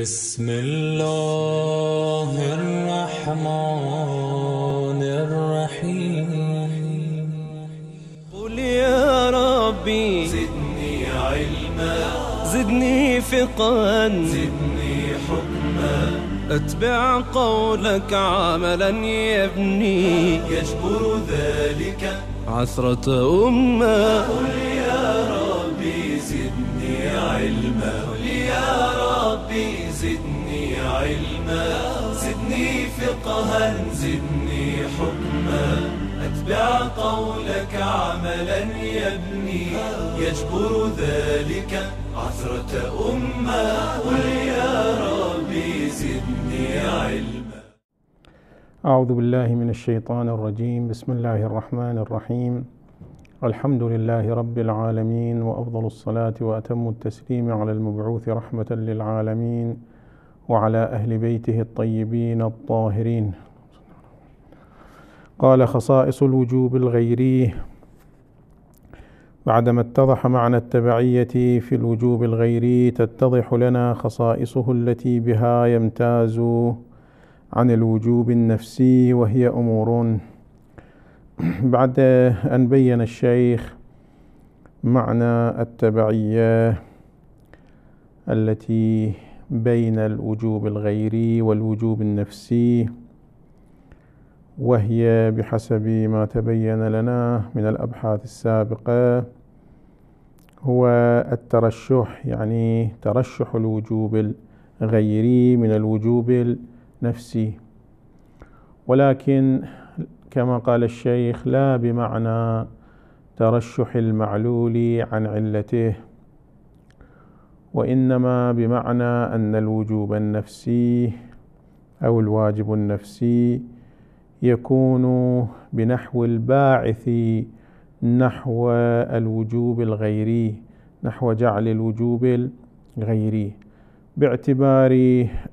بسم الله الرحمن الرحيم. قل يا ربي زدني علما. زدني فقها. زدني حكما. أتبع قولك عملا يبني. يجبر ذلك. عثرة أمة. قل ربي زدني علما زدني فقها زدني حكما. أتبع قولك عملا يبني يجبر ذلك عثرة أمة. قل يا ربي زدني علما. أعوذ بالله من الشيطان الرجيم. بسم الله الرحمن الرحيم. الحمد لله رب العالمين وأفضل الصلاة وأتم التسليم على المبعوث رحمة للعالمين وعلى أهل بيته الطيبين الطاهرين. قال خصائص الوجوب الغيري. بعدما اتضح معنى التبعية في الوجوب الغيري تتضح لنا خصائصه التي بها يمتاز عن الوجوب النفسي وهي أمور بعد أن بين الشيخ معنى التبعية التي بين الوجوب الغيري والوجوب النفسي وهي بحسب ما تبين لنا من الأبحاث السابقة هو الترشح يعني ترشح الوجوب الغيري من الوجوب نفسي ولكن كما قال الشيخ لا بمعنى ترشح المعلول عن علته وإنما بمعنى أن الوجوب النفسي أو الواجب النفسي يكون بنحو الباعث نحو الوجوب الغيري نحو جعل الوجوب الغيري باعتبار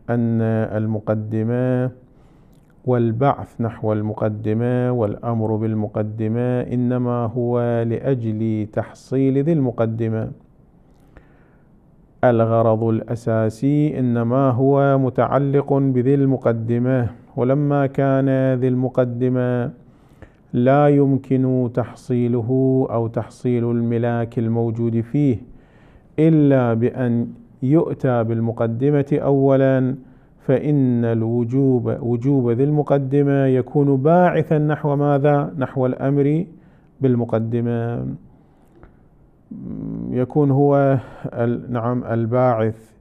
أن المقدمة والبعث نحو المقدمة والأمر بالمقدمة إنما هو لأجل تحصيل ذي المقدمة. الغرض الأساسي إنما هو متعلق بذي المقدمة ولما كان ذي المقدمة لا يمكن تحصيله أو تحصيل الملاك الموجود فيه إلا بأن يؤتى بالمقدمة أولا فإن الوجوب وجوب ذي المقدمة يكون باعثا نحو ماذا؟ نحو الأمر بالمقدمة. يكون هو نعم الباعث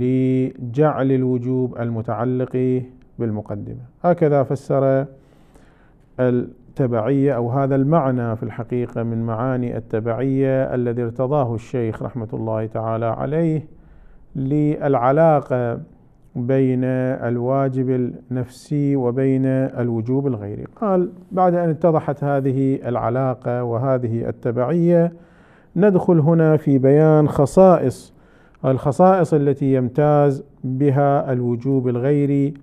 لجعل الوجوب المتعلق بالمقدمة. هكذا فسر التبعية أو هذا المعنى في الحقيقة من معاني التبعية الذي ارتضاه الشيخ رحمة الله تعالى عليه. للعلاقة بين الواجب النفسي وبين الوجوب الغيري. قال بعد أن اتضحت هذه العلاقة وهذه التبعية ندخل هنا في بيان خصائص الخصائص التي يمتاز بها الوجوب الغيري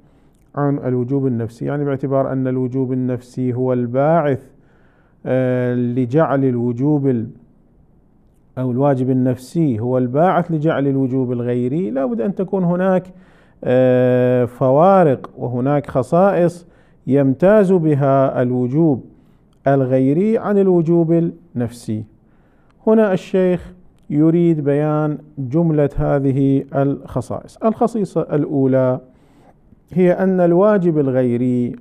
عن الوجوب النفسي. يعني باعتبار أن الوجوب النفسي هو الباعث لجعل الوجوب أو الواجب النفسي هو الباعث لجعل الوجوب الغيري لا بد أن تكون هناك فوارق وهناك خصائص يمتاز بها الوجوب الغيري عن الوجوب النفسي. هنا الشيخ يريد بيان جملة هذه الخصائص. الخصيصة الأولى هي أن الواجب الغيري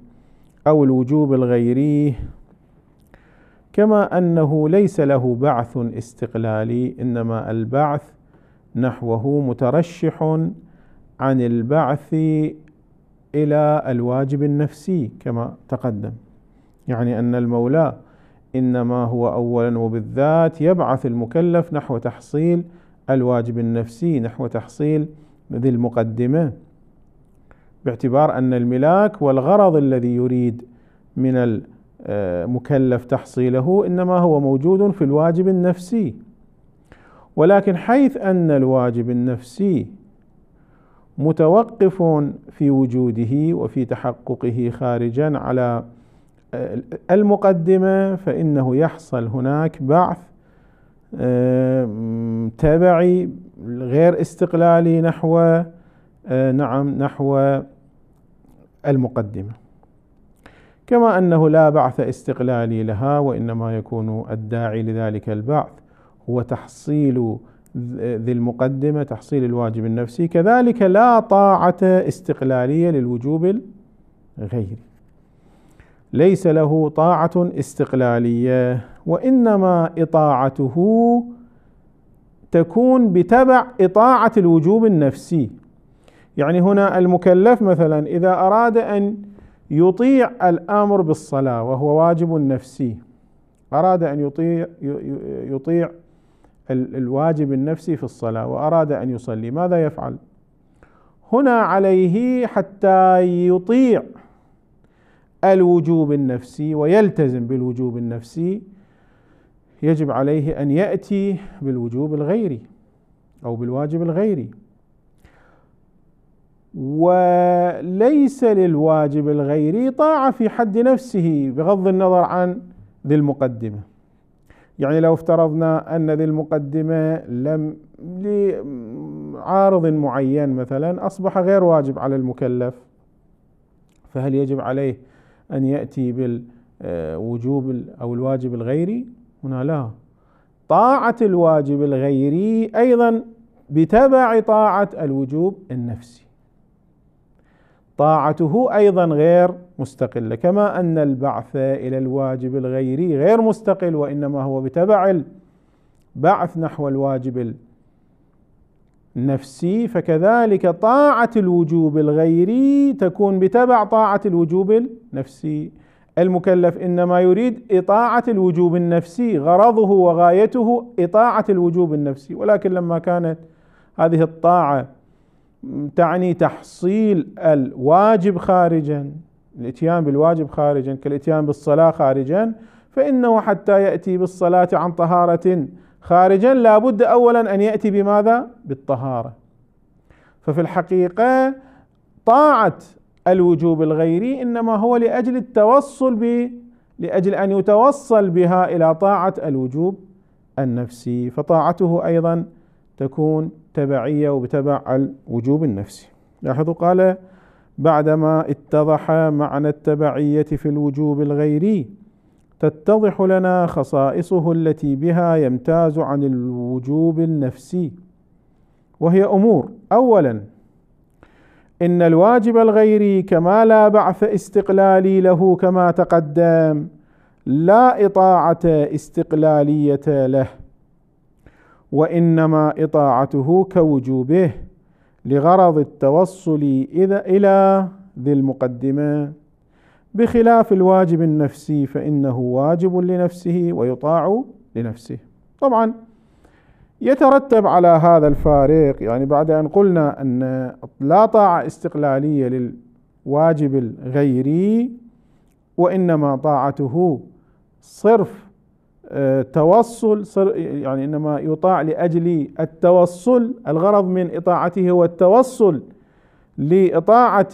أو الوجوب الغيري كما أنه ليس له بعث استقلالي إنما البعث نحوه مترشح عن البعث إلى الواجب النفسي كما تقدم. يعني أن المولى إنما هو أولا وبالذات يبعث المكلف نحو تحصيل الواجب النفسي نحو تحصيل ذي المقدمة. باعتبار أن الملاك والغرض الذي يريد من المكلف تحصيله إنما هو موجود في الواجب النفسي. ولكن حيث أن الواجب النفسي متوقف في وجوده وفي تحققه خارجا على المقدمة فإنه يحصل هناك بعث تبعي غير استقلالي نحو آه، نعم نحو المقدمة. كما أنه لا بعث استقلالي لها وإنما يكون الداعي لذلك البعث. هو تحصيل ذي المقدمة تحصيل الواجب النفسي. كذلك لا طاعة استقلالية للوجوب الغيري ليس له طاعة استقلالية وإنما إطاعته تكون بتبع إطاعة الوجوب النفسي. يعني هنا المكلف مثلا إذا أراد أن يطيع الأمر بالصلاة وهو واجب نفسي. أراد أن يطيع يطيع الواجب النفسي في الصلاة وأراد أن يصلي ماذا يفعل؟ هنا عليه حتى يطيع الوجوب النفسي ويلتزم بالوجوب النفسي. يجب عليه أن يأتي بالوجوب الغيري أو بالواجب الغيري. وليس للواجب الغيري طاعه في حد نفسه بغض النظر عن ذي المقدمة. يعني لو افترضنا أن ذي المقدمة لم لعارض معين مثلا أصبح غير واجب على المكلف فهل يجب عليه أن يأتي بالوجوب أو الواجب الغيري؟ هنا لا. طاعة الواجب الغيري أيضا بتبع طاعة الوجوب النفسي. طاعته أيضا غير مستقلة كما أن البعث إلى الواجب الغيري غير مستقل وإنما هو بتبع البعث نحو الواجب النفسي. فكذلك طاعة الوجوب الغيري تكون بتبع طاعة الوجوب النفسي. المكلف إنما يريد إطاعة الوجوب النفسي غرضه وغايته إطاعة الوجوب النفسي. ولكن لما كانت هذه الطاعة تعني تحصيل الواجب خارجا الإتيان بالواجب خارجا كالإتيان بالصلاة خارجا. فإنه حتى يأتي بالصلاة عن طهارة خارجا لابد اولا أن يأتي بماذا؟ بالطهارة. ففي الحقيقة طاعة الوجوب الغيري إنما هو لأجل التوصل ب لأجل أن يتوصل بها إلى طاعة الوجوب النفسي. فطاعته أيضا تكون تبعيه وبتبع الوجوب النفسي. لاحظوا قال بعدما اتضح معنى التبعية في الوجوب الغيري تتضح لنا خصائصه التي بها يمتاز عن الوجوب النفسي وهي أمور. اولا إن الواجب الغيري كما لا بعث استقلالي له كما تقدم لا إطاعة استقلالية له. وإنما إطاعته كوجوبه لغرض التوصل إذا إلى ذي المقدمة. بخلاف الواجب النفسي فإنه واجب لنفسه ويطاع لنفسه. طبعا يترتب على هذا الفارق يعني بعد أن قلنا أن لا طاعة استقلالية للواجب الغيري وإنما طاعته صرف توصل يعني إنما يطاع لأجل التوصل الغرض من إطاعته هو التوصل لإطاعة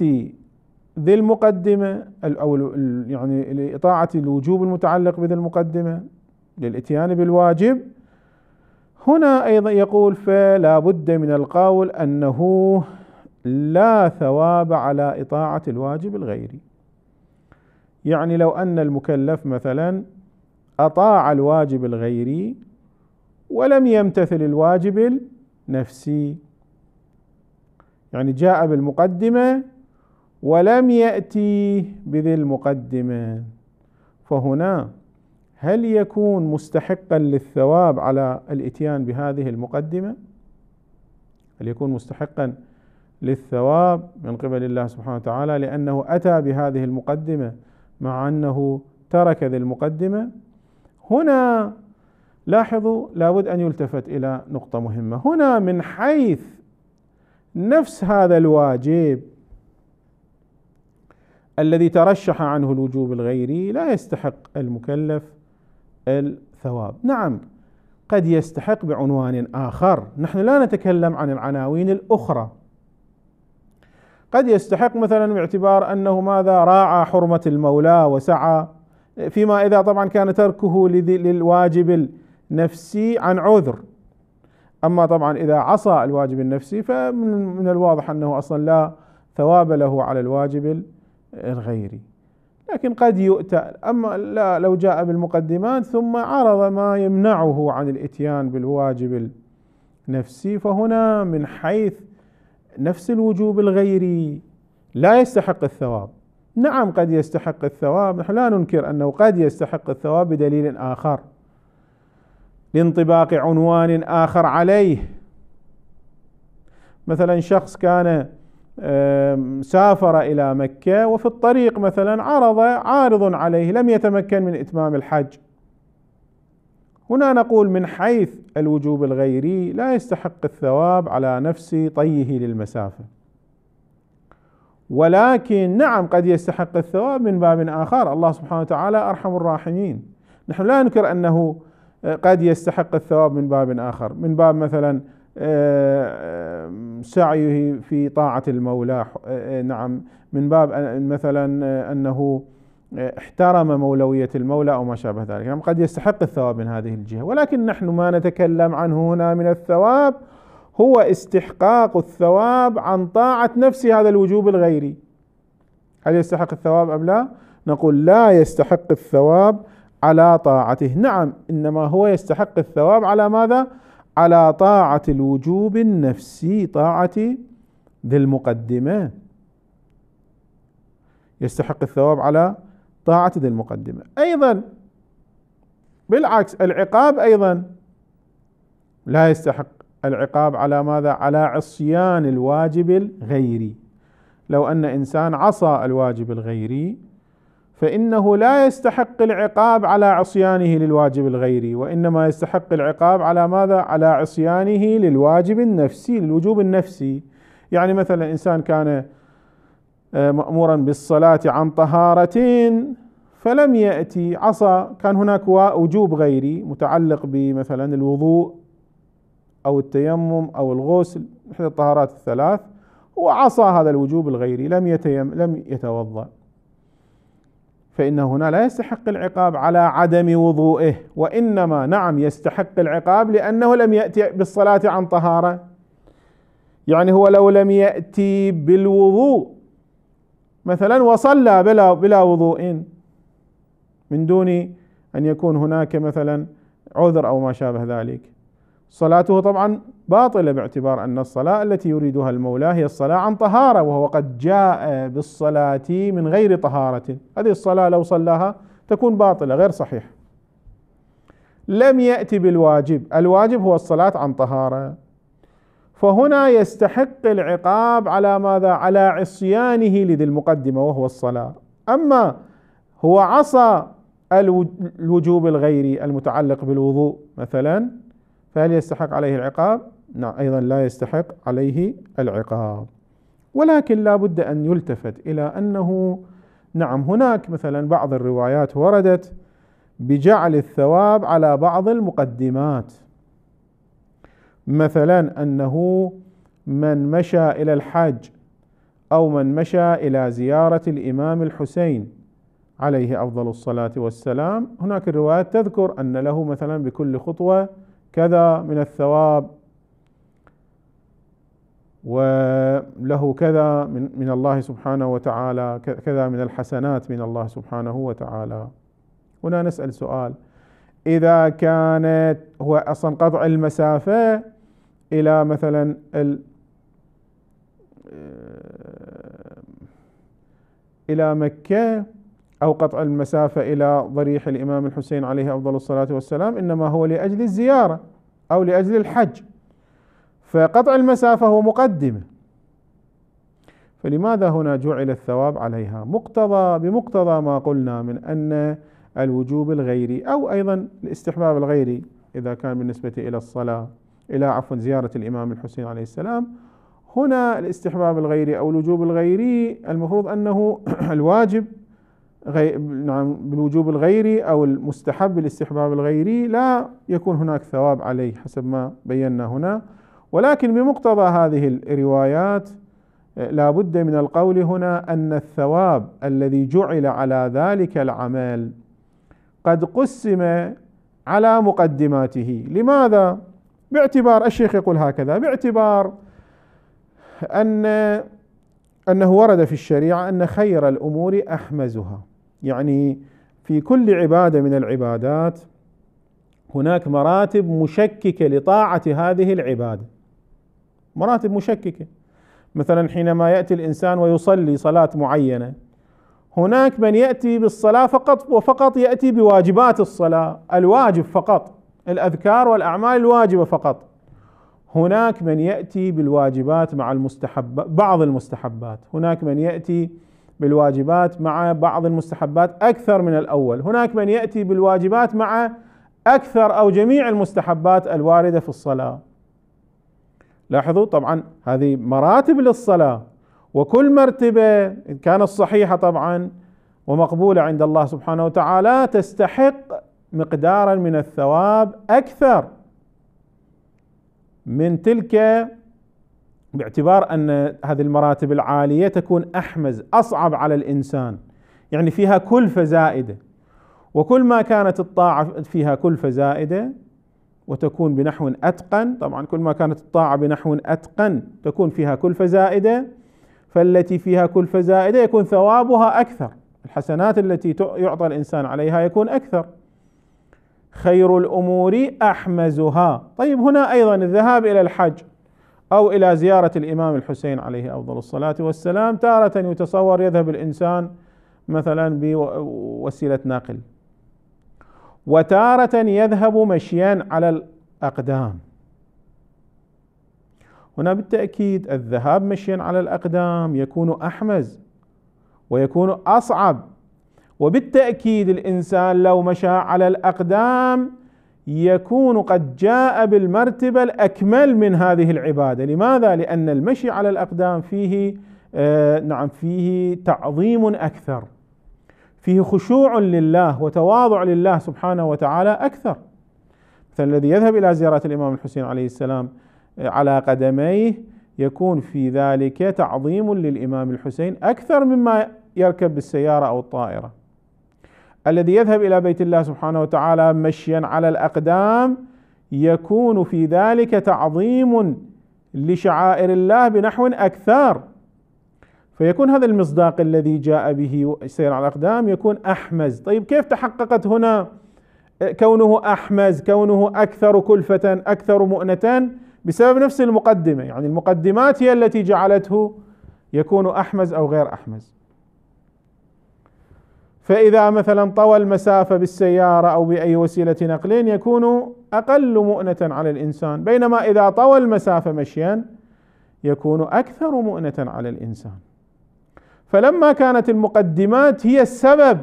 ذي المقدمة أو يعني لإطاعة الوجوب المتعلق بذي المقدمة للإتيان بالواجب. هنا أيضا يقول فلا بد من القول أنه لا ثواب على إطاعة الواجب الغيري يعني لو أن المكلف مثلا أطاع الواجب الغيري ولم يمتثل الواجب النفسي. يعني جاء بالمقدمة ولم يأتي بذي المقدمة. فهنا هل يكون مستحقا للثواب على الإتيان بهذه المقدمة؟ هل يكون مستحقا للثواب من قبل الله سبحانه وتعالى لأنه أتى بهذه المقدمة مع أنه ترك ذي المقدمة؟ هنا لاحظوا لابد أن يلتفت إلى نقطة مهمة. هنا من حيث نفس هذا الواجب الذي ترشح عنه الوجوب الغيري لا يستحق المكلف الثواب. نعم قد يستحق بعنوان آخر. نحن لا نتكلم عن العناوين الأخرى. قد يستحق مثلا باعتبار أنه ماذا راعى حرمة المولى وسعى فيما إذا طبعا كان تركه للواجب نفسي عن عذر. أما طبعا إذا عصى الواجب النفسي فمن الواضح أنه أصلا لا ثواب له على الواجب الغيري لكن قد يؤتى. أما لا لو جاء بالمقدمات ثم عرض ما يمنعه عن الإتيان بالواجب النفسي فهنا من حيث نفس الوجوب الغيري لا يستحق الثواب. نعم قد يستحق الثواب. نحن لا ننكر أنه قد يستحق الثواب بدليل آخر لانطباق عنوان آخر عليه. مثلا شخص كان سافر إلى مكة وفي الطريق مثلا عرض عارض عليه لم يتمكن من إتمام الحج. هنا نقول من حيث الوجوب الغيري لا يستحق الثواب على نفس طيه للمسافة. ولكن نعم قد يستحق الثواب من باب آخر. الله سبحانه وتعالى أرحم الراحمين. نحن لا ننكر أنه قد يستحق الثواب من باب آخر. من باب مثلا آه، سعيه في طاعة المولى آه، نعم. من باب مثلا آه، أنه احترم مولوية المولى أو ما شابه ذلك. يعني قد يستحق الثواب من هذه الجهة. ولكن نحن ما نتكلم عنه هنا من الثواب هو استحقاق الثواب عن طاعة نفس هذا الوجوب الغيري هل يستحق الثواب أم لا؟ نقول لا يستحق الثواب على طاعته نعم إنما هو يستحق الثواب على ماذا؟ على طاعة الوجوب النفسي طاعة ذي المقدمة يستحق الثواب على طاعة ذي المقدمة أيضا بالعكس العقاب أيضا لا يستحق العقاب على ماذا؟ على عصيان الواجب الغيري لو أن إنسان عصى الواجب الغيري فإنه لا يستحق العقاب على عصيانه للواجب الغيري وإنما يستحق العقاب على ماذا؟ على عصيانه للواجب النفسي للوجوب النفسي يعني مثلا إنسان كان آه، مأمورا بالصلاة عن طهارة فلم يأتي عصى كان هناك وجوب غيري متعلق بمثلا الوضوء أو التيمم أو الغسل إحدى الطهارات الثلاث وعصى هذا الوجوب الغيري لم يتيم لم يتوضأ. فإن هنا لا يستحق العقاب على عدم وضوئه وإنما نعم يستحق العقاب لأنه لم يأتي بالصلاة عن طهارة. يعني هو لو لم يأتي بالوضوء مثلا وصلى بلا بلا وضوء من دون أن يكون هناك مثلا عذر أو ما شابه ذلك. صلاته طبعا باطلة باعتبار أن الصلاة التي يريدها المولى هي الصلاة عن طهارة وهو قد جاء بالصلاة من غير طهارة. هذه الصلاة لو صلاها تكون باطلة غير صحيحة لم يأتي بالواجب. الواجب هو الصلاة عن طهارة. فهنا يستحق العقاب على ماذا؟ على عصيانه لذي المقدمة وهو الصلاة. أما هو عصى الوجوب الغيري المتعلق بالوضوء مثلا فهل يستحق عليه العقاب؟ نعم أيضا لا يستحق عليه العقاب. ولكن لا بد أن يلتفت إلى أنه نعم هناك مثلا بعض الروايات وردت بجعل الثواب على بعض المقدمات. مثلا أنه من مشى إلى الحج أو من مشى إلى زيارة الإمام الحسين عليه أفضل الصلاة والسلام. هناك الروايات تذكر أن له مثلا بكل خطوة كذا من الثواب وله كذا من من الله سبحانه وتعالى كذا من الحسنات من الله سبحانه وتعالى. هنا نسأل سؤال. إذا كانت هو أصلا قطع المسافة إلى مثلا ال إلى مكة أو قطع المسافة إلى ضريح الإمام الحسين عليه أفضل الصلاة والسلام إنما هو لأجل الزيارة أو لأجل الحج. فقطع المسافة هو مقدمة. فلماذا هنا جعل الثواب عليها؟ مقتضى بمقتضى ما قلنا من أن الوجوب الغيري أو أيضا الاستحباب الغيري إذا كان بالنسبة إلى الصلاة إلى عفوا زيارة الإمام الحسين عليه السلام. هنا الاستحباب الغيري أو الوجوب الغيري المفروض أنه الواجب غي... نعم بالوجوب الغيري أو المستحب بالاستحباب الغيري لا يكون هناك ثواب عليه حسب ما بينا هنا. ولكن بمقتضى هذه الروايات لا بد من القول هنا أن الثواب الذي جعل على ذلك العمل قد قسم على مقدماته. لماذا؟ باعتبار الشيخ يقول هكذا باعتبار أن أنه ورد في الشريعة أن خير الأمور أحمزها. يعني في كل عبادة من العبادات هناك مراتب مشككة لطاعة هذه العبادة. مراتب مشككة. مثلا حينما يأتي الإنسان ويصلي صلاة معينة هناك من يأتي بالصلاة فقط وفقط يأتي بواجبات الصلاة الواجب فقط الأذكار والأعمال الواجبة فقط. هناك من يأتي بالواجبات مع المستحبات بعض المستحبات. هناك من يأتي بالواجبات مع بعض المستحبات أكثر من الأول. هناك من يأتي بالواجبات مع أكثر أو جميع المستحبات الواردة في الصلاة. لاحظوا طبعا هذه مراتب للصلاة وكل مرتبة إن كانت صحيحة طبعا ومقبولة عند الله سبحانه وتعالى تستحق مقدارا من الثواب أكثر من تلك باعتبار أن هذه المراتب العالية تكون أحمز أصعب على الإنسان. يعني فيها كلفة زائدة. وكل ما كانت الطاعة فيها كلفة زائدة وتكون بنحو أتقن طبعا كل ما كانت الطاعة بنحو أتقن تكون فيها كلفة زائدة. فالتي فيها كلفة زائدة يكون ثوابها أكثر. الحسنات التي يعطى الإنسان عليها يكون أكثر. خير الأمور أحمزها. طيب هنا أيضا الذهاب إلى الحج. أو إلى زيارة الإمام الحسين عليه أفضل الصلاة والسلام تارة يتصور يذهب الإنسان مثلا بوسيلة نقل وتارة يذهب مشيا على الأقدام. هنا بالتأكيد الذهاب مشيا على الأقدام يكون أحمز ويكون أصعب. وبالتأكيد الإنسان لو مشى على الأقدام يكون قد جاء بالمرتبة الأكمل من هذه العبادة، لماذا؟ لأن المشي على الأقدام فيه آه نعم فيه تعظيم أكثر. فيه خشوع لله وتواضع لله سبحانه وتعالى أكثر. مثلا الذي يذهب إلى زيارة الإمام الحسين عليه السلام آه، على قدميه يكون في ذلك تعظيم للإمام الحسين أكثر مما يركب بالسيارة أو الطائرة. الذي يذهب إلى بيت الله سبحانه وتعالى مشيا على الأقدام يكون في ذلك تعظيم لشعائر الله بنحو أكثر. فيكون هذا المصداق الذي جاء به السير على الأقدام يكون أحمز. طيب كيف تحققت هنا؟ كونه أحمز كونه أكثر كلفة أكثر مؤنة بسبب نفس المقدمة. يعني المقدمات هي التي جعلته يكون أحمز أو غير أحمز. فإذا مثلا طوى المسافة بالسيارة أو بأي وسيلة نقل يكون أقل مؤنة على الإنسان بينما إذا طوى المسافة مشيا يكون أكثر مؤنة على الإنسان. فلما كانت المقدمات هي السبب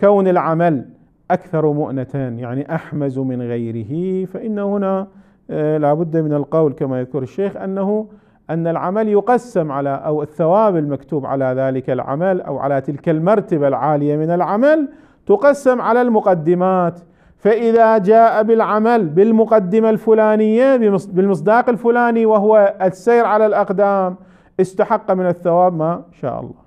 كون العمل أكثر مؤنة يعني أحمز من غيره فإن هنا آه، لا بد من القول كما يذكر الشيخ أنه أن العمل يقسم على أو الثواب المكتوب على ذلك العمل أو على تلك المرتبة العالية من العمل تقسم على المقدمات. فإذا جاء بالعمل بالمقدمة الفلانية بالمصداق الفلاني وهو السير على الأقدام استحق من الثواب ما شاء الله.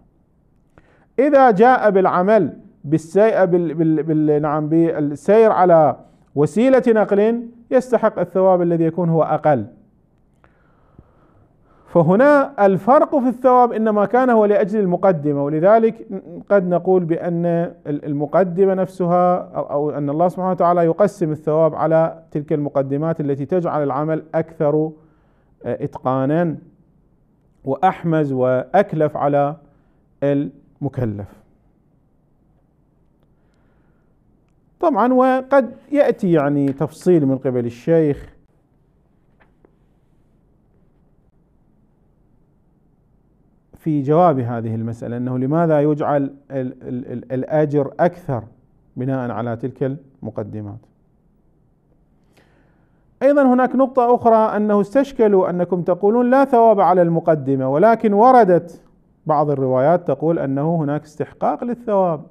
إذا جاء بالعمل بالسير بال بال بال نعم بالسير على وسيلة نقل يستحق الثواب الذي يكون هو أقل. فهنا الفرق في الثواب إنما كان هو لأجل المقدمة ولذلك قد نقول بأن المقدمة نفسها أو أن الله سبحانه وتعالى يقسم الثواب على تلك المقدمات التي تجعل العمل أكثر آه، إتقانا وأحمز وأكلف على المكلف. طبعا وقد يأتي يعني تفصيل من قبل الشيخ في جواب هذه المسألة أنه لماذا يجعل الأجر أكثر بناء على تلك المقدمات؟ أيضا هناك نقطة أخرى أنه استشكلوا أنكم تقولون لا ثواب على المقدمة ولكن وردت بعض الروايات تقول أنه هناك استحقاق للثواب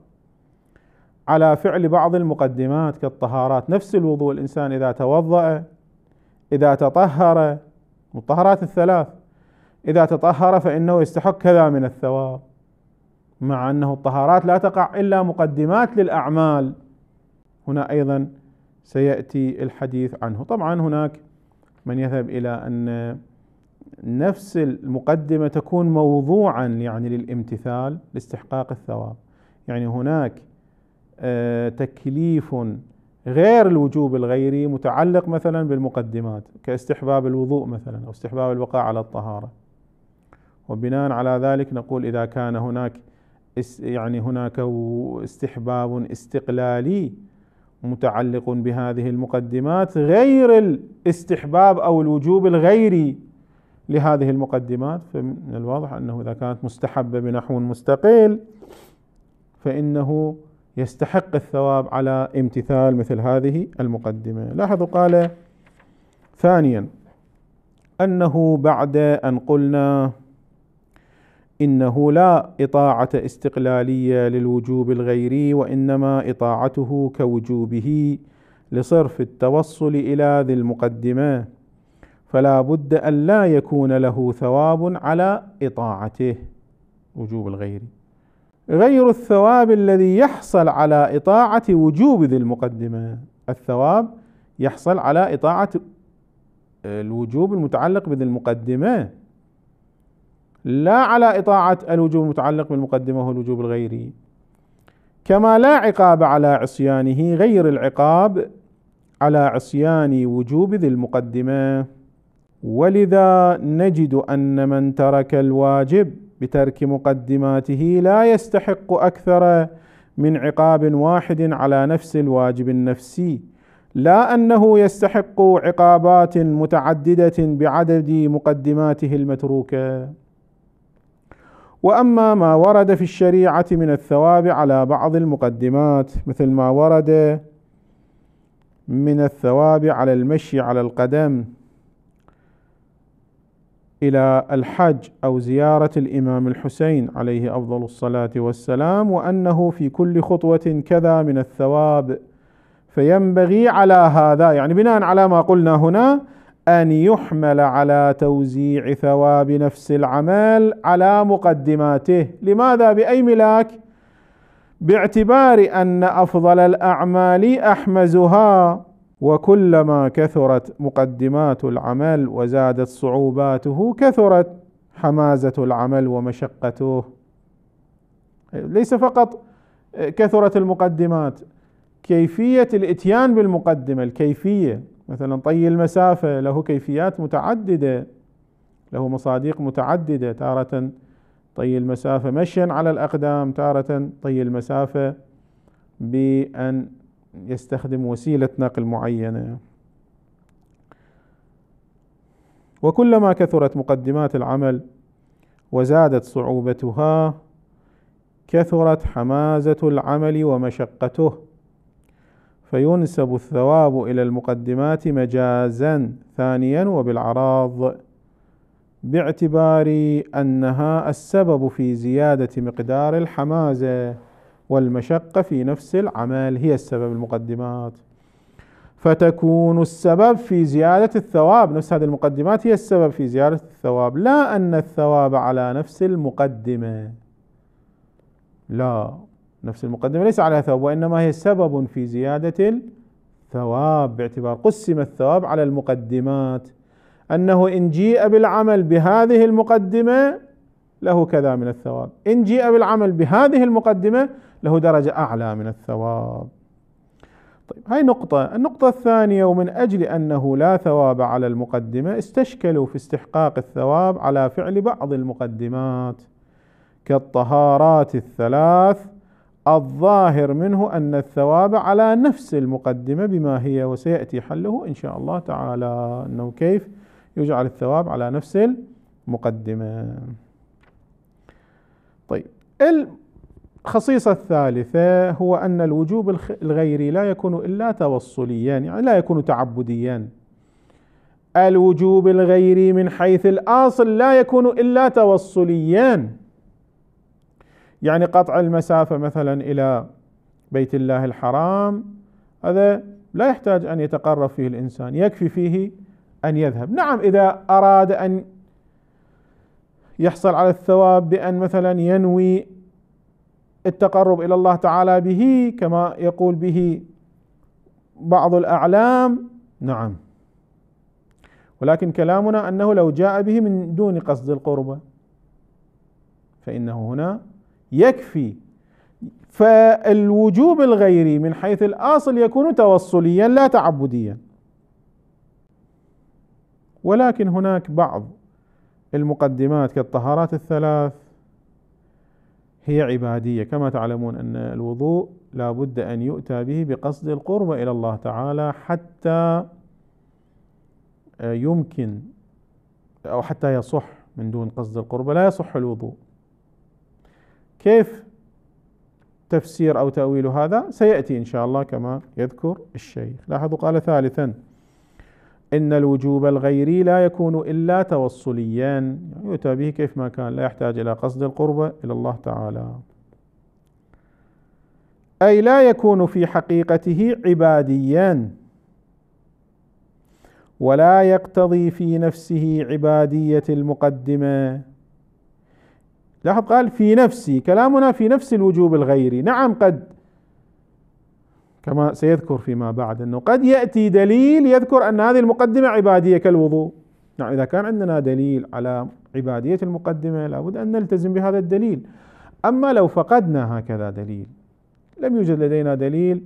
على فعل بعض المقدمات كالطهارات. نفس الوضوء الإنسان إذا توضأ إذا تطهر الطهارات الثلاث. إذا تطهر فإنه يستحق كذا من الثواب مع أنه الطهارات لا تقع إلا مقدمات للأعمال. هنا أيضا سيأتي الحديث عنه. طبعا هناك من يذهب إلى أن نفس المقدمة تكون موضوعا يعني للامتثال لاستحقاق الثواب. يعني هناك آه، تكليف غير الوجوب الغيري متعلق مثلا بالمقدمات كاستحباب الوضوء مثلا أو استحباب البقاء على الطهارة. وبناء على ذلك نقول إذا كان هناك يعني هناك استحباب استقلالي متعلق بهذه المقدمات غير الاستحباب أو الوجوب الغيري لهذه المقدمات فمن الواضح أنه إذا كانت مستحبة بنحو مستقل فإنه يستحق الثواب على امتثال مثل هذه المقدمة. لاحظوا قال ثانيا أنه بعد أن قلنا إنه لا إطاعة استقلالية للوجوب الغيري وإنما إطاعته كوجوبه لصرف التوصل إلى ذي المقدمة. فلا بد أن لا يكون له ثواب على إطاعته. وجوب الغيري غير الثواب الذي يحصل على إطاعة وجوب ذي المقدمة. الثواب يحصل على إطاعة الوجوب المتعلق بذي المقدمة. لا على إطاعة الوجوب المتعلق بالمقدمة هو الوجوب الغيري كما لا عقاب على عصيانه غير العقاب على عصيان وجوب ذي المقدمة. ولذا نجد أن من ترك الواجب بترك مقدماته لا يستحق أكثر من عقاب واحد على نفس الواجب النفسي. لا أنه يستحق عقابات متعددة بعدد مقدماته المتروكة. وأما ما ورد في الشريعة من الثواب على بعض المقدمات مثل ما ورد من الثواب على المشي على القدم إلى الحج أو زيارة الإمام الحسين عليه أفضل الصلاة والسلام وأنه في كل خطوة كذا من الثواب. فينبغي على هذا يعني بناء على ما قلنا هنا أن يحمل على توزيع ثواب نفس العمل على مقدماته. لماذا؟ بأي ملاك؟ باعتبار أن أفضل الأعمال أحمزها وكلما كثرت مقدمات العمل وزادت صعوباته كثرت حمازة العمل ومشقته. ليس فقط كثرت المقدمات كيفية الإتيان بالمقدمة الكيفية مثلا طي المسافة له كيفيات متعددة له مصاديق متعددة. تارة طي المسافة مشيا على الأقدام تارة طي المسافة بأن يستخدم وسيلة نقل معينة. وكلما كثرت مقدمات العمل وزادت صعوبتها كثرت حمازة العمل ومشقته. فينسب الثواب إلى المقدمات مجازا ثانيا وبالعراض باعتبار أنها السبب في زيادة مقدار الحمازة والمشقة في نفس العمل هي السبب المقدمات. فتكون السبب في زيادة الثواب نفس هذه المقدمات هي السبب في زيادة الثواب لا أن الثواب على نفس المقدمة. لا. نفس المقدمة ليس عليها ثواب وإنما هي سبب في زيادة الثواب. باعتبار قسم الثواب على المقدمات أنه إن جيء بالعمل بهذه المقدمة له كذا من الثواب. إن جيء بالعمل بهذه المقدمة له درجة أعلى من الثواب. طيب هاي نقطة. النقطة الثانية ومن أجل أنه لا ثواب على المقدمة استشكلوا في استحقاق الثواب على فعل بعض المقدمات كالطهارات الثلاث الظاهر منه أن الثواب على نفس المقدمة بما هي وسيأتي حله إن شاء الله تعالى أنه كيف يجعل الثواب على نفس المقدمة. طيب الخصيصة الثالثة هو أن الوجوب الغيري لا يكون إلا توصليا يعني لا يكون تعبديا. الوجوب الغيري من حيث الأصل لا يكون إلا توصليا. يعني قطع المسافة مثلا إلى بيت الله الحرام هذا لا يحتاج أن يتقرب فيه الإنسان يكفي فيه أن يذهب. نعم إذا أراد أن يحصل على الثواب بأن مثلا ينوي التقرب إلى الله تعالى به كما يقول به بعض الأعلام نعم. ولكن كلامنا أنه لو جاء به من دون قصد القربة فإنه هنا يكفي. فالوجوب الغيري من حيث الأصل يكون توصليا لا تعبديا. ولكن هناك بعض المقدمات كالطهارات الثلاث هي عبادية. كما تعلمون أن الوضوء لا بد أن يؤتى به بقصد القرب إلى الله تعالى حتى يمكن أو حتى يصح من دون قصد القرب. لا يصح الوضوء. كيف تفسير أو تأويل هذا؟ سيأتي إن شاء الله كما يذكر الشيخ. لاحظوا قال ثالثا إن الوجوب الغيري لا يكون إلا توصليا. يعني يؤتى به كيف ما كان لا يحتاج إلى قصد القربة إلى الله تعالى. أي لا يكون في حقيقته عباديا ولا يقتضي في نفسه عبادية المقدمة. لاحظ قال في نفسي كلامنا في نفس الوجوب الغيري نعم قد كما سيذكر فيما بعد أنه قد يأتي دليل يذكر أن هذه المقدمة عبادية كالوضوء. نعم إذا كان عندنا دليل على عبادية المقدمة لابد أن نلتزم بهذا الدليل. أما لو فقدنا هكذا دليل لم يوجد لدينا دليل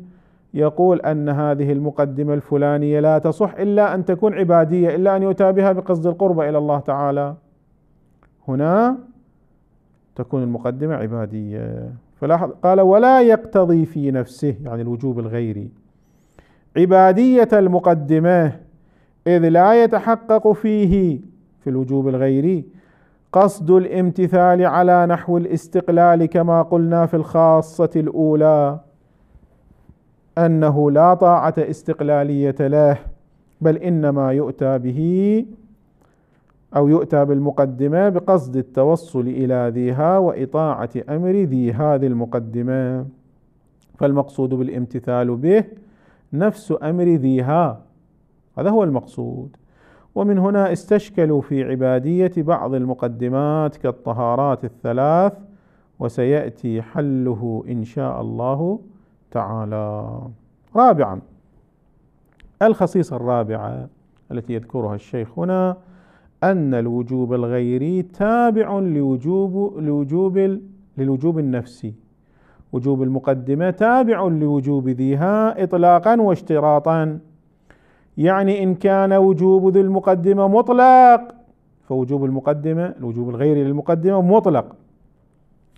يقول أن هذه المقدمة الفلانية لا تصح إلا أن تكون عبادية إلا أن يؤتى بها بقصد القربه إلى الله تعالى. هنا تكون المقدمة عبادية. فلاحظ قال ولا يقتضي في نفسه يعني الوجوب الغيري عبادية المقدمة إذ لا يتحقق فيه في الوجوب الغيري قصد الامتثال على نحو الاستقلال كما قلنا في الخاصة الأولى أنه لا طاعة استقلالية له بل إنما يؤتى به أو يؤتى بالمقدمة بقصد التوصل إلى ذيها وإطاعة أمر ذي هذه المقدمة. فالمقصود بالامتثال به نفس أمر ذيها. هذا هو المقصود. ومن هنا استشكلوا في عبادية بعض المقدمات كالطهارات الثلاث وسيأتي حله إن شاء الله تعالى. رابعا الخصيصة الرابعة التي يذكرها الشيخ هنا أن الوجوب الغيري تابع لوجوب لوجوب للوجوب النفسي. وجوب المقدمة تابع لوجوب ذيها إطلاقا واشتراطا. يعني إن كان وجوب ذي المقدمة مطلق فوجوب المقدمة الوجوب الغيري للمقدمة مطلق.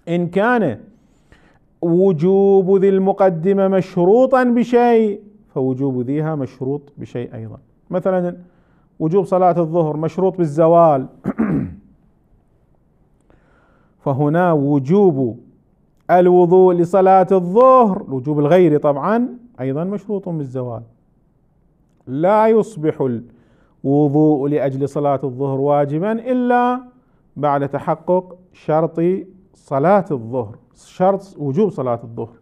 إن كان وجوب ذي المقدمة مشروطا بشيء فوجوب ذيها مشروط بشيء أيضا. مثلا وجوب صلاة الظهر مشروط بالزوال. فهنا وجوب الوضوء لصلاة الظهر الوجوب الغيري طبعا أيضا مشروط بالزوال. لا يصبح الوضوء لأجل صلاة الظهر واجبا إلا بعد تحقق شرط صلاة الظهر شرط وجوب صلاة الظهر.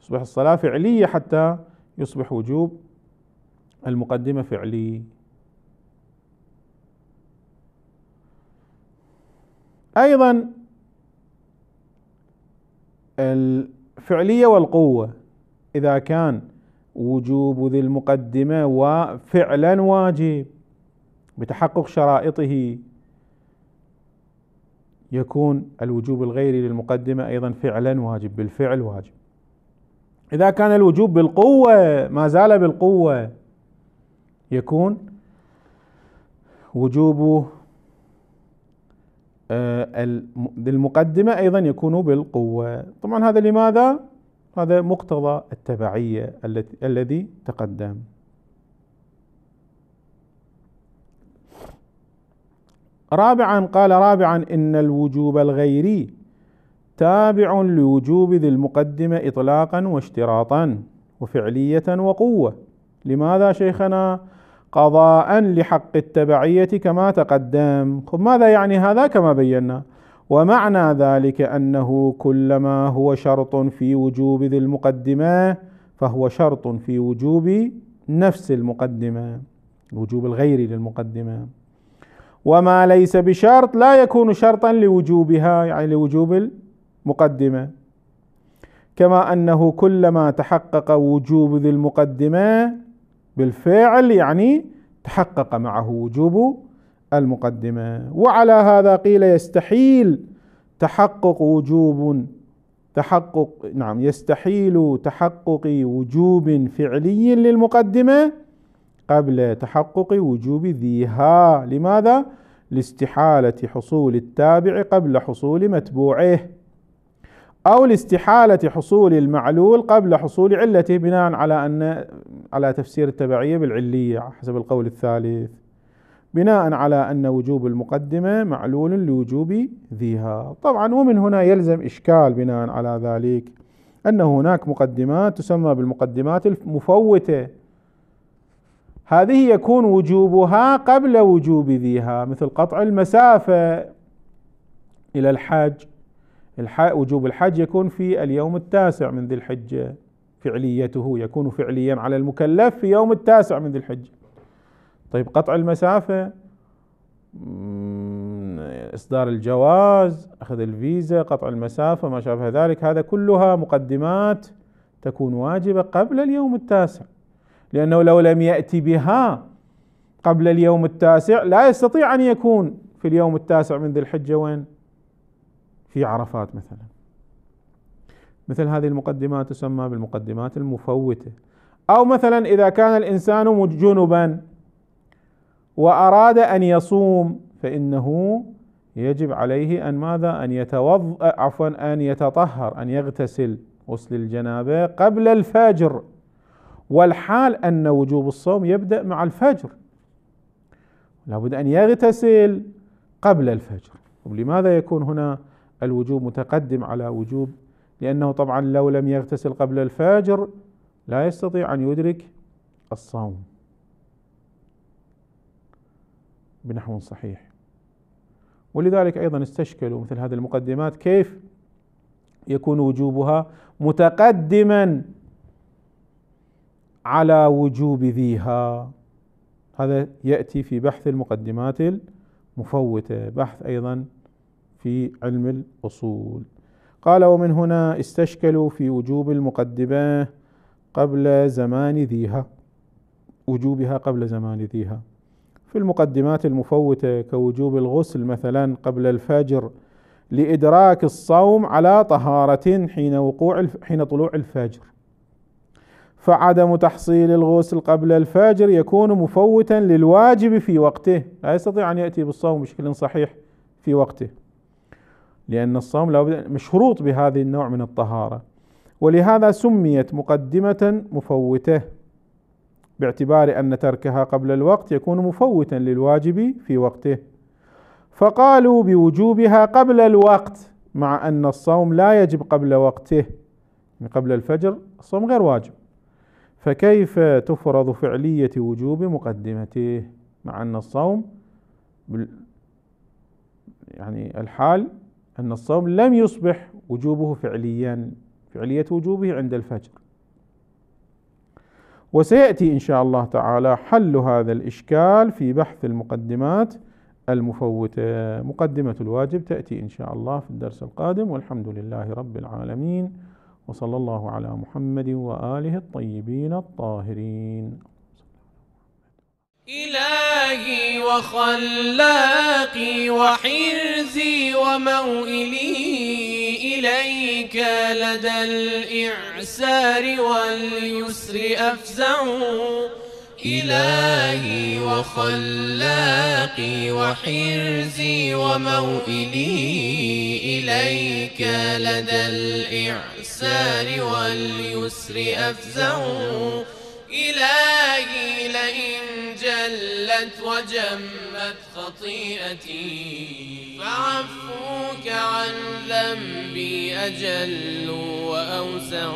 تصبح الصلاة فعلية حتى يصبح وجوب المقدمة فعلي. أيضا الفعلية والقوة إذا كان وجوب ذي المقدمة وفعلا واجب بتحقق شرائطه يكون الوجوب الغيري للمقدمة أيضا فعلا واجب بالفعل واجب. إذا كان الوجوب بالقوة ما زال بالقوة. يكون وجوب آه، المقدمة أيضا يكون بالقوة. طبعا هذا لماذا؟ هذا مقتضى التبعية الذي تقدم. رابعا قال رابعا إن الوجوب الغيري تابع لوجوب ذي المقدمة إطلاقا واشتراطا وفعلية وقوة. لماذا شيخنا؟ قضاء لحق التبعية كما تقدم. خب ماذا يعني هذا كما بينا؟ ومعنى ذلك أنه كلما هو شرط في وجوب ذي المقدمة فهو شرط في وجوب نفس المقدمة الوجوب الغيري للمقدمة. وما ليس بشرط لا يكون شرطا لوجوبها يعني لوجوب المقدمة. كما أنه كلما تحقق وجوب ذي المقدمة بالفعل يعني تحقق معه وجوب المقدمة. وعلى هذا قيل يستحيل تحقق وجوب تحقق نعم يستحيل تحقق وجوب فعلي للمقدمة قبل تحقق وجوب ذيها. لماذا؟ لاستحالة حصول التابع قبل حصول متبوعه. أو لاستحالة حصول المعلول قبل حصول علته بناء على أن على تفسير التبعية بالعلية حسب القول الثالث. بناء على أن وجوب المقدمة معلول لوجوب ذيها طبعا ومن هنا يلزم إشكال بناء على ذلك أن هناك مقدمات تسمى بالمقدمات المفوتة. هذه يكون وجوبها قبل وجوب ذيها مثل قطع المسافة إلى الحج. وجوب الحج يكون في اليوم التاسع من ذي الحجة فعليته يكون فعليا على المكلف في يوم التاسع من ذي الحجة طيب قطع المسافة. إصدار الجواز أخذ الفيزا قطع المسافة ما شابه ذلك. هذا كلها مقدمات تكون واجبة قبل اليوم التاسع. لأنه لو لم يأتي بها قبل اليوم التاسع لا يستطيع أن يكون في اليوم التاسع من ذي الحجة وين؟ في عرفات مثلا. مثل هذه المقدمات تسمى بالمقدمات المفوتة. أو مثلا إذا كان الإنسان جنبا وأراد أن يصوم فإنه يجب عليه أن ماذا؟ أن يتوضأ عفوا أن يتطهر أن يغتسل. غسل الجنابة قبل الفجر. والحال أن وجوب الصوم يبدأ مع الفجر. لابد أن يغتسل قبل الفجر. ولماذا يكون هنا الوجوب متقدم على وجوب لأنه طبعا لو لم يغتسل قبل الفجر لا يستطيع أن يدرك الصوم. بنحو صحيح. ولذلك أيضا استشكلوا مثل هذه المقدمات كيف يكون وجوبها متقدما على وجوب ذيها. هذا يأتي في بحث المقدمات المفوتة بحث أيضا في علم الأصول. قال ومن هنا استشكلوا في وجوب المقدمة قبل زمان ذيها وجوبها قبل زمان ذيها. في المقدمات المفوتة كوجوب الغسل مثلا قبل الفجر لإدراك الصوم على طهارة حين وقوع حين طلوع الفجر. فعدم تحصيل الغسل قبل الفجر يكون مفوتا للواجب في وقته. لا يستطيع أن يأتي بالصوم بشكل صحيح في وقته. لأن الصوم لابد مشروط بهذه النوع من الطهارة. ولهذا سميت مقدمة مفوته باعتبار أن تركها قبل الوقت يكون مفوتا للواجب في وقته. فقالوا بوجوبها قبل الوقت مع أن الصوم لا يجب قبل وقته. قبل الفجر الصوم غير واجب. فكيف تفرض فعلية وجوب مقدمته؟ مع أن الصوم يعني الحال أن الصوم لم يصبح وجوبه فعليا فعلية وجوبه عند الفجر. وسيأتي إن شاء الله تعالى حل هذا الإشكال في بحث المقدمات المفوتة. مقدمة الواجب تأتي إن شاء الله في الدرس القادم. والحمد لله رب العالمين. وصلى الله على محمد وآله الطيبين الطاهرين. إلهي وخلاقي وحرزي وموئلي إليك لدى الإعسار واليسر أفزع. إلهي وخلاقي وحرزي وموئلي إليك لدى الإعسار واليسر أفزع. إلهي لئن جلت وجمت خطيئتي فعفوك عن ذنبي أجل وأوسع.